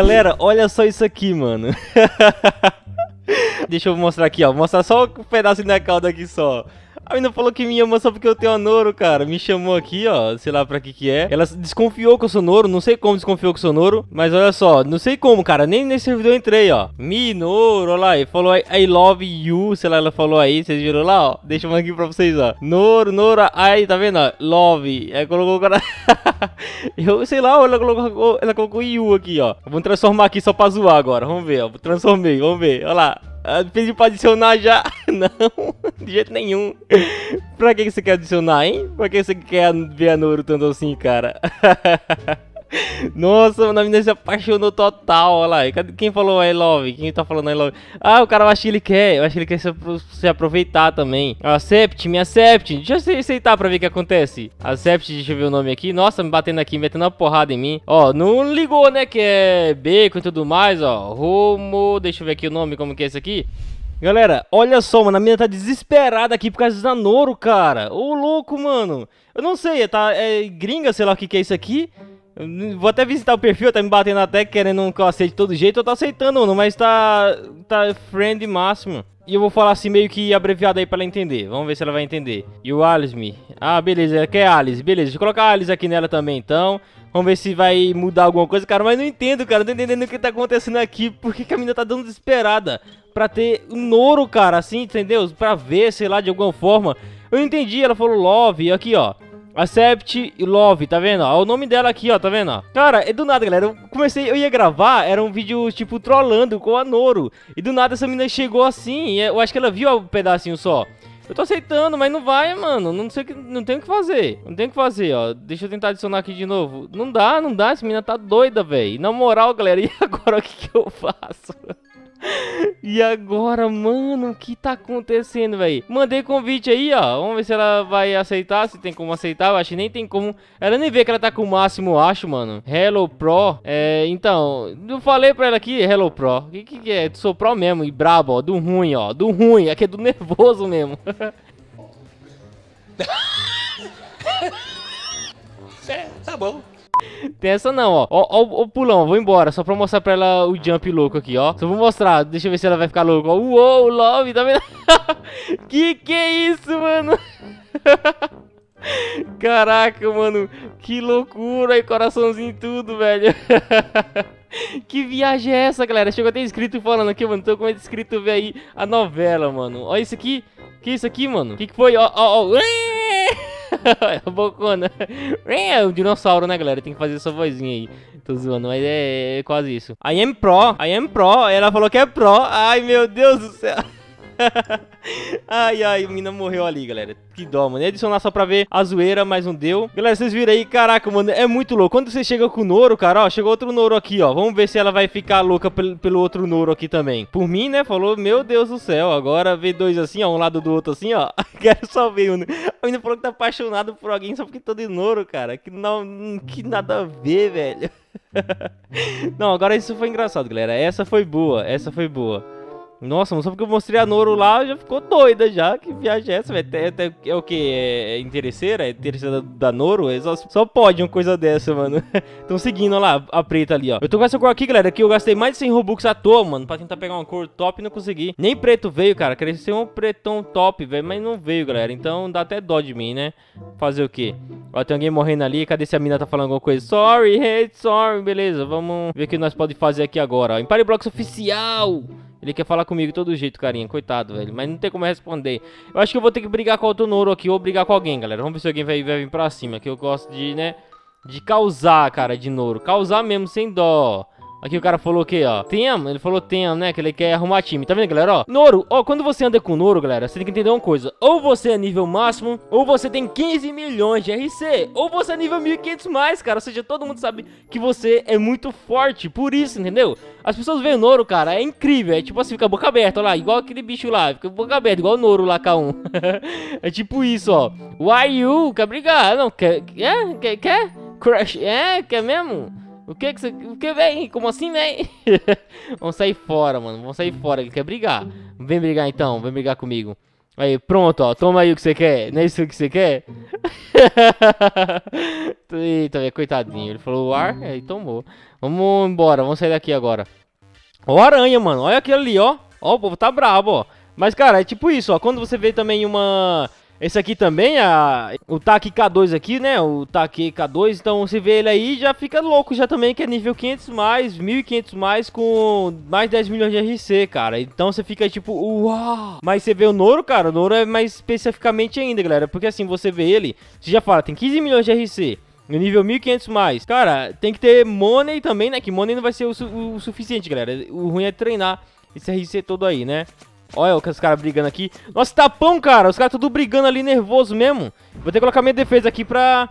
Galera, olha só isso aqui, mano. Deixa eu mostrar aqui, ó. Vou mostrar só um pedacinho da cauda aqui só. A menina falou que me ama só porque eu tenho a Noro, cara. Me chamou aqui, ó. Sei lá pra que que é. Ela desconfiou que eu sou Noro. Não sei como desconfiou que eu sou Noro. Mas olha só. Não sei como, cara. Nem nesse servidor eu entrei, ó. Mi, Noro, olha lá. E falou I love you. Sei lá, ela falou aí. Vocês viram lá, ó. Deixa eu aqui pra vocês, ó. Noro, Noro. Aí, tá vendo, ó? Love. Aí colocou o cara... eu sei lá, ela colocou, ela colocou you aqui, ó. Vamos transformar aqui só pra zoar agora. Vamos ver, ó. Transformei, vamos ver. Olha lá. Ah, pediu pra adicionar já. Não, de jeito nenhum. pra que você quer adicionar, hein? Pra que você quer ver a Noro tanto assim, cara? Nossa, a menina se apaixonou total, olha lá. Quem falou I love? Quem tá falando I love? Ah, o cara, eu acho que ele quer. Eu acho que ele quer se, aproveitar também. Acept, me accept. Deixa eu aceitar pra ver o que acontece. Acept, deixa eu ver o nome aqui. Nossa, me batendo aqui, metendo uma porrada em mim. Ó, não ligou, né, que é bacon e tudo mais, ó. Romo, deixa eu ver aqui o nome, como que é esse aqui. Galera, olha só, mano, a menina tá desesperada aqui por causa da Noro, cara. Ô, louco, mano. Eu não sei, tá, é gringa, sei lá o que que é isso aqui. Vou até visitar o perfil, tá me batendo até querendo que eu aceite de todo jeito. Eu tô aceitando, não, mas tá, tá friend máximo. E eu vou falar assim meio que abreviado aí pra ela entender. Vamos ver se ela vai entender. E o Alice me. Ah, beleza, ela quer Alice. Beleza, deixa eu colocar a Alice aqui nela também, então. Vamos ver se vai mudar alguma coisa, cara. Mas não entendo, cara. Não tô entendendo o que tá acontecendo aqui. Por que, que a menina tá dando desesperada? Pra ter um Noro, cara, assim, entendeu? Pra ver, sei lá, de alguma forma. Eu entendi, ela falou love. Aqui, ó. Accept Love, tá vendo? Ó, o nome dela aqui, ó, tá vendo? Cara, é do nada, galera. Eu comecei, eu ia gravar, era um vídeo, tipo, trollando com a Noro. E do nada essa menina chegou assim, eu acho que ela viu um pedacinho só. Eu tô aceitando, mas não vai, mano. Não sei que, não tem o que fazer. Não tem o que fazer, ó. Deixa eu tentar adicionar aqui de novo. Não dá, não dá. Essa menina tá doida, velho. Na moral, galera, e agora o que, que eu faço? E agora, mano, o que tá acontecendo, velho? Mandei convite aí, ó. Vamos ver se ela vai aceitar, se tem como aceitar. Eu acho que nem tem como. Ela nem vê que ela tá com o máximo, acho, mano. Hello Pro. É, então, eu falei pra ela aqui, Hello Pro. O que, que é? Sou Pro mesmo, e brabo, ó. Do ruim, ó. Do ruim. Aqui é do nervoso mesmo. é, tá bom. Tem essa não, ó. Ó, ó, ó o pulão, vou embora. Só pra mostrar pra ela o jump louco aqui, ó. Só vou mostrar. Deixa eu ver se ela vai ficar louca. Uou, love, tá vendo? que que é isso, mano? Caraca, mano. Que loucura. E coraçãozinho tudo, velho. que viagem é essa, galera? Chegou até escrito falando aqui, mano. Tô com escrito ver aí a novela, mano. Olha isso aqui. Que isso aqui, mano? Que que foi? Ó, ó, ó. A bocona. É o dinossauro, né, galera? Tem que fazer essa vozinha aí. Tô zoando, mas é, é quase isso. I am pro, I am pro. Ela falou que é pro. Ai, meu Deus do céu. ai, ai, a mina morreu ali, galera. Que dó, mano. Adicionar só pra ver a zoeira, mas não deu. Galera, vocês viram aí, caraca, mano, é muito louco. Quando você chega com o Noro, cara, ó, chegou outro Noro aqui, ó. Vamos ver se ela vai ficar louca pelo, outro Noro aqui também. Por mim, né, falou, meu Deus do céu. Agora vê dois assim, ó, um lado do outro assim, ó. Quero só ver um. A menina falou que tá apaixonado por alguém só porque tô de Noro, cara. Que, não, que nada a ver, velho. não, agora isso foi engraçado, galera. Essa foi boa, essa foi boa. Nossa, só porque eu mostrei a Noro lá, já ficou doida já. Que viagem é essa, velho? É, é, é, o que? É, interesseira? É interesseira da, Noro? É só, só, pode uma coisa dessa, mano. Estão seguindo, lá, a preta ali, ó. Eu tô com essa cor aqui, galera, que eu gastei mais de 100 Robux à toa, mano, pra tentar pegar uma cor top e não consegui. Nem preto veio, cara. Queria ser um pretão top, velho, mas não veio, galera. Então dá até dó de mim, né? Fazer o quê? Ó, tem alguém morrendo ali. Cadê se a mina tá falando alguma coisa? Sorry, hate, sorry. Beleza, vamos ver o que nós podemos fazer aqui agora, ó. Empire Blocks oficial! Ele quer falar comigo de todo jeito, carinha. Coitado, velho. Mas não tem como responder. Eu acho que eu vou ter que brigar com o Noro aqui ou brigar com alguém, galera. Vamos ver se alguém vai, vai vir pra cima. Que eu gosto de, né? De causar, cara, de Noro. Causar mesmo, sem dó. Aqui o cara falou o quê, ó? Tem, ele falou tem, né? Que ele quer arrumar time. Tá vendo, galera? Ó, Noro, ó, quando você anda com Noro, galera, você tem que entender uma coisa. Ou você é nível máximo, ou você tem 15 milhões de RC, ou você é nível 1500 mais, cara. Ou seja, todo mundo sabe que você é muito forte. Por isso, entendeu? As pessoas veem o Noro, cara, é incrível. É tipo assim, fica boca aberta, ó lá, igual aquele bicho lá. Fica boca aberta, igual o Noro lá, K1. é tipo isso, ó. Why you? Quer brigar? Não, quer? Quer? Quer? quer? Crush? É? Quer mesmo? O que que você... O que, vem? Como assim, vem? Vamos sair fora, mano. Vamos sair fora. Ele quer brigar. Vem brigar, então. Vem brigar comigo. Aí, pronto, ó. Toma aí o que você quer. Não é isso que você quer? Eita, coitadinho. Ele falou o ar, aí tomou. Vamos embora, vamos sair daqui agora. Ó, aranha, mano. Olha aquilo ali, ó. Ó, o povo tá brabo, ó. Mas, cara, é tipo isso, ó. Quando você vê também uma esse aqui também, a, o TAC K2 aqui, né? O TAC K2, então você vê ele aí já fica louco já também, que é nível 500 mais, 1500 mais com mais 10 milhões de RC, cara. Então você fica tipo, uau! Mas você vê o Noro, cara, o Noro é mais especificamente ainda, galera. Porque assim, você vê ele, você já fala, tem 15 milhões de RC. No nível 1500 mais. Cara, tem que ter money também, né? Que money não vai ser o, su o suficiente, galera. O ruim é treinar esse RC todo aí, né? Olha os caras brigando aqui. Nossa, tapão, cara. Os caras tudo brigando ali, nervoso mesmo. Vou ter que colocar minha defesa aqui pra...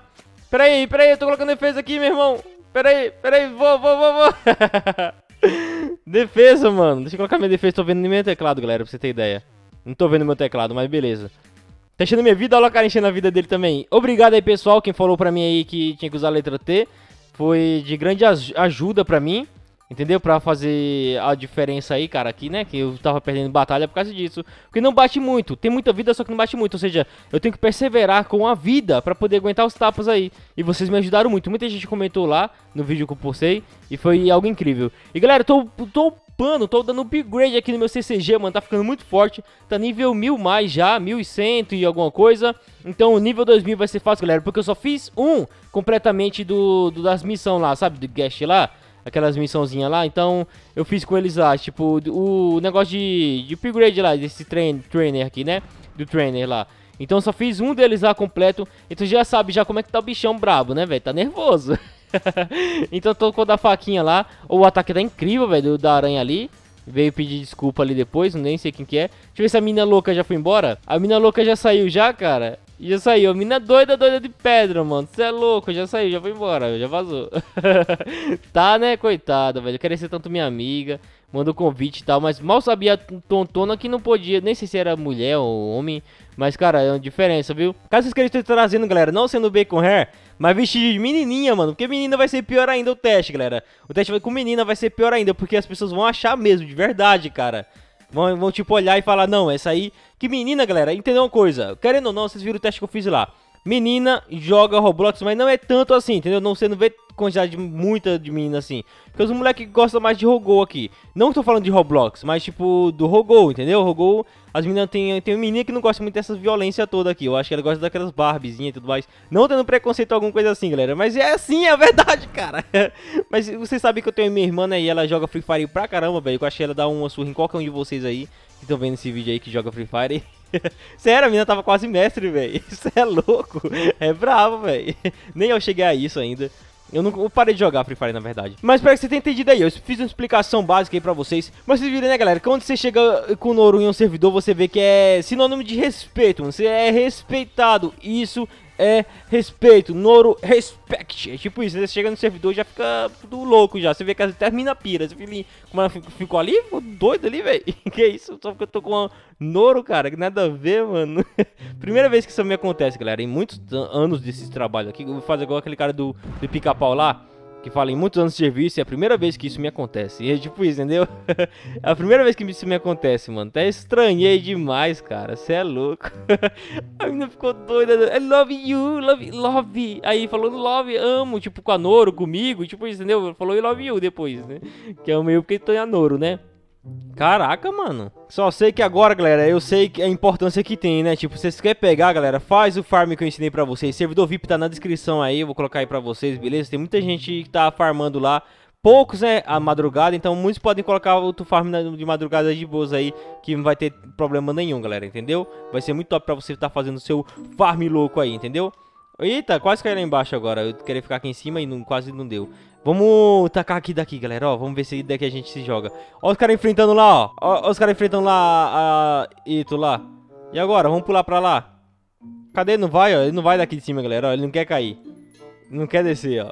Pera aí, pera aí. Eu tô colocando defesa aqui, meu irmão. Pera aí, pera aí. Vou, vou, vou, vou. defesa, mano. Deixa eu colocar minha defesa. Tô vendo no meu teclado, galera, pra você ter ideia. Não tô vendo meu teclado, mas beleza. Tá enchendo minha vida, olha o cara enchendo a vida dele também. Obrigado aí, pessoal, quem falou pra mim aí que tinha que usar a letra T. Foi de grande ajuda pra mim. Entendeu? Pra fazer a diferença aí, cara, aqui, né? Que eu tava perdendo batalha por causa disso. Porque não bate muito. Tem muita vida, só que não bate muito. Ou seja, eu tenho que perseverar com a vida pra poder aguentar os tapas aí. E vocês me ajudaram muito. Muita gente comentou lá no vídeo que eu postei. E foi algo incrível. E galera, tô, tô upando, tô dando upgrade aqui no meu CCG, mano. Tá ficando muito forte. Tá nível 1000 mais já, 1100 e alguma coisa. Então o nível 2000 vai ser fácil, galera. Porque eu só fiz um completamente do, do das missões lá, sabe? Do guest lá aquelas missãozinhas lá, então eu fiz com eles lá, tipo, o negócio de, de upgrade lá, desse train, trainer aqui, né, do trainer lá. Então só fiz um deles lá completo, então já sabe já como é que tá o bichão brabo, né, velho, tá nervoso. então tô com a da faquinha lá, o ataque tá incrível, velho, da aranha ali. Veio pedir desculpa ali depois, nem sei quem que é. Deixa eu ver se a mina louca já foi embora. A mina louca já saiu já, cara. Já saiu. A mina doida, doida de pedra, mano. Você é louco, já saiu, já foi embora, já vazou. tá, né, coitada, velho. Queria ser tanto minha amiga. Mandou convite e tal, mas mal sabia a tontona que não podia. Nem sei se era mulher ou homem. Mas, cara, é uma diferença, viu? Caso vocês queiram estar trazendo, galera, não sendo bacon hair, mas vestir de menininha, mano. Porque menina vai ser pior ainda o teste, galera. O teste com menina vai ser pior ainda, porque as pessoas vão achar mesmo, de verdade, cara. Vão, vão tipo olhar e falar, não, essa aí... Que menina, galera, entendeu uma coisa? Querendo ou não, vocês viram o teste que eu fiz lá. Menina joga Roblox, mas não é tanto assim, entendeu? Não, você não vê quantidade de muita de menina assim. Porque os moleques gostam mais de Rogol aqui. Não tô falando de Roblox, mas tipo do Rogol, entendeu? Rogol, as meninas tem tem menina que não gosta muito dessas violência toda aqui. Eu acho que ela gosta daquelas Barbizinhas e tudo mais. Não tendo preconceito alguma coisa assim, galera, mas é assim, é verdade, cara. mas vocês sabem que eu tenho minha irmã, né, e ela joga Free Fire pra caramba, velho. Eu acho que ela dá uma surra em qualquer um de vocês aí que estão vendo esse vídeo aí que joga Free Fire. Sério, a menina tava quase mestre, velho. Isso é louco. É bravo, velho. Nem eu cheguei a isso ainda. Eu não eu parei de jogar Free Fire, na verdade. Mas espero que você tenha entendido aí. Eu fiz uma explicação básica aí pra vocês. Mas vocês viram, né, galera? Quando você chega com o Noru em um servidor, você vê que é sinônimo de respeito. Você é respeitado. Isso é respeito. Noro respect. É tipo isso, você chega no servidor já fica tudo louco já. Você vê que termina a pira. Você fica, como ela ficou ali, doido ali, velho. que isso? Só porque eu tô com uma Noro, cara, que nada a ver, mano. Primeira vez que isso me acontece, galera. Em muitos anos desses trabalhos aqui, eu vou fazer igual aquele cara do, do pica-pau lá que fala em muitos anos de serviço, é a primeira vez que isso me acontece. E é tipo isso, entendeu? é a primeira vez que isso me acontece, mano. Até estranhei demais, cara. Você é louco. a menina ficou doida. I love you, love, love. Aí falou love, amo, tipo com a Noro, comigo, tipo isso, entendeu? Falou I love you depois, né? Que é o meio porque tô em a Noro, né? Caraca, mano. Só sei que agora, galera, eu sei que a importância que tem, né? Tipo, se vocês querem pegar, galera, faz o farm que eu ensinei pra vocês. Servidor VIP tá na descrição aí, eu vou colocar aí pra vocês, beleza? Tem muita gente que tá farmando lá. Poucos, né, a madrugada, então muitos podem colocar o farm de madrugada de boas aí, que não vai ter problema nenhum, galera, entendeu? Vai ser muito top pra você estar tá fazendo o seu farm louco aí, entendeu? Eita, quase caí lá embaixo agora. Eu queria ficar aqui em cima e não, quase não deu. Vamos tacar aqui daqui, galera, ó. Vamos ver se daqui a gente se joga. Ó os caras enfrentando lá, ó. Ó, os caras enfrentando lá a... Ito lá. E agora? Vamos pular pra lá. Cadê? Não vai, ó. Ele não vai daqui de cima, galera. Ó, ele não quer cair. Não quer descer, ó.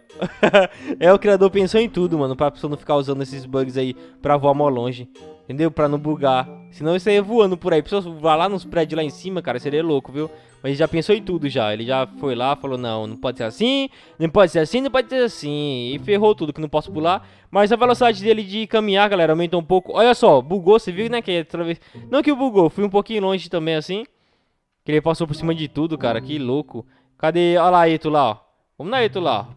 é, o criador pensou em tudo, mano. Pra pessoa não ficar usando esses bugs aí pra voar mó longe. Entendeu? Pra não bugar. Senão aí ia voando por aí. Pessoas voar lá nos prédios lá em cima, cara, seria louco, viu? Mas ele já pensou em tudo já. Ele já foi lá, falou, não, não pode ser assim, não pode ser assim, não pode ser assim. E ferrou tudo, que não posso pular. Mas a velocidade dele de caminhar, galera, aumentou um pouco. Olha só, bugou, você viu, né? Que outra vez... Não que bugou, fui um pouquinho longe também assim. Que ele passou por cima de tudo, cara. Que louco. Cadê? Olha lá, Eto lá, ó. Vamos na Eto lá.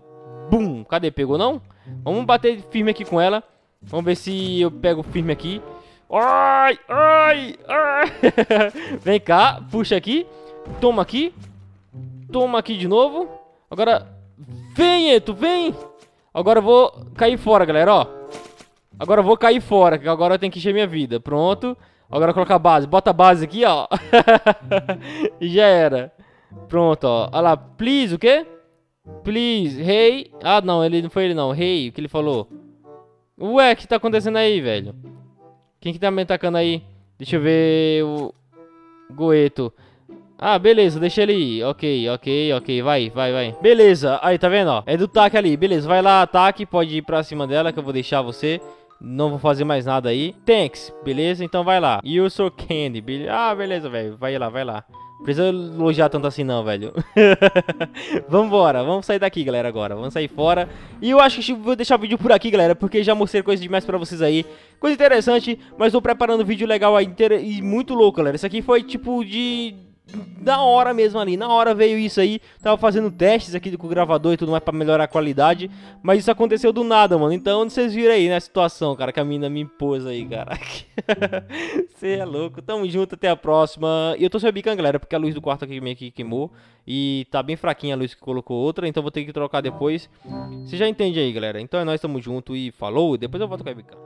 Bum. Cadê? Pegou não? Vamos bater firme aqui com ela. Vamos ver se eu pego firme aqui. Ai, ai, ai. Vem cá, puxa aqui. Toma aqui. Toma aqui de novo. Agora, vem, Eto, vem. Agora eu vou cair fora, galera, ó. Agora eu vou cair fora, que agora eu tenho que encher minha vida. Pronto. Agora colocar a base. Bota a base aqui, ó. e já era. Pronto, ó. Olha lá, please, o quê? Please, hey. Ah, não, ele não foi ele não. Hey, o que ele falou? Ué, o que tá acontecendo aí, velho? Quem que tá me atacando aí? Deixa eu ver o... Goeto. Ah, beleza, deixa ele ir. Ok, ok, ok. Vai, vai, vai. Beleza, aí, tá vendo, ó? É do taque ali. Beleza, vai lá, ataque. Pode ir pra cima dela que eu vou deixar você. Não vou fazer mais nada aí. Thanks, beleza? Então vai lá. You so candy. Be ah, beleza, velho. Vai lá, vai lá. Precisa elogiar tanto assim não, velho. Vambora, vamos sair daqui, galera, agora. Vamos sair fora. E eu acho que vou deixar o vídeo por aqui, galera, porque já mostrei coisa demais pra vocês aí. Coisa interessante, mas tô preparando um vídeo legal aí e muito louco, galera. Isso aqui foi tipo de da hora mesmo ali, na hora veio isso aí, tava fazendo testes aqui com o gravador e tudo mais pra melhorar a qualidade, mas isso aconteceu do nada, mano, então vocês viram aí, né, a situação, cara, que a mina me impôs aí, cara, você é louco, tamo junto, até a próxima, e eu tô sem webcam, galera, porque a luz do quarto aqui meio que queimou, e tá bem fraquinha a luz que colocou outra, então vou ter que trocar depois, você já entende aí, galera, então é nóis, tamo junto e falou, depois eu volto com a webcam.